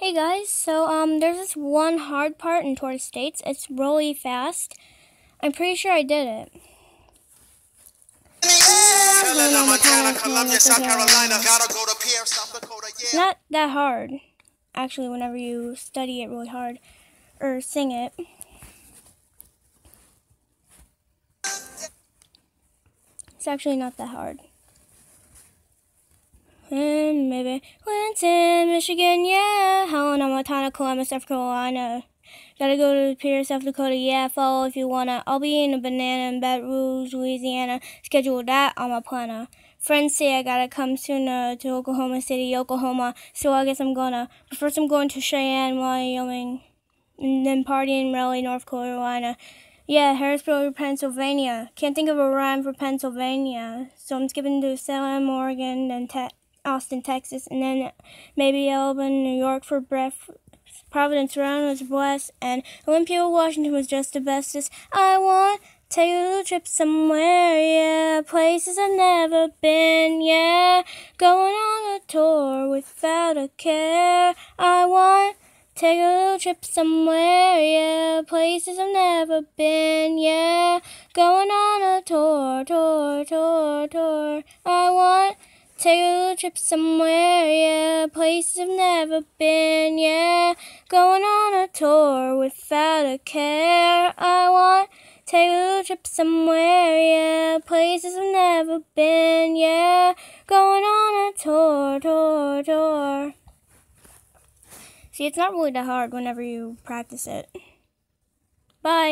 Hey guys, so um, there's this one hard part in de States. It's really fast. I'm pretty sure I did it. Not that hard, actually, whenever you study it really hard, or sing it. It's actually not that hard. And maybe Clinton, Michigan, yeah. Helena, Montana, Columbia, South Carolina. Gotta go to Pierre, South Dakota, yeah. Follow if you wanna. I'll be in a banana in Baton Rouge, Louisiana. Schedule that on my planner. Friends say I gotta come sooner to Oklahoma City, Oklahoma. So I guess I'm gonna. But first, I'm going to Cheyenne, Wyoming. And then party in Raleigh, North Carolina. Yeah, Harrisburg, Pennsylvania. Can't think of a rhyme for Pennsylvania. So I'm skipping to Salem, Oregon, then Te- Austin, Texas, and then maybe Albany, New York for breath. Providence, Rhode Island was blessed, and Olympia, Washington was just the bestest. I want take a little trip somewhere, yeah. Places I've never been, yeah. Going on a tour without a care. I want take a little trip somewhere, yeah. Places I've never been, yeah. Going on a tour, tour, tour, tour. I want Take a little trip somewhere, yeah. Places I've never been, yeah. Going on a tour without a care. I want take a little trip somewhere, yeah. Places I've never been, yeah. Going on a tour, tour, tour. See, it's not really that hard whenever you practice it. Bye.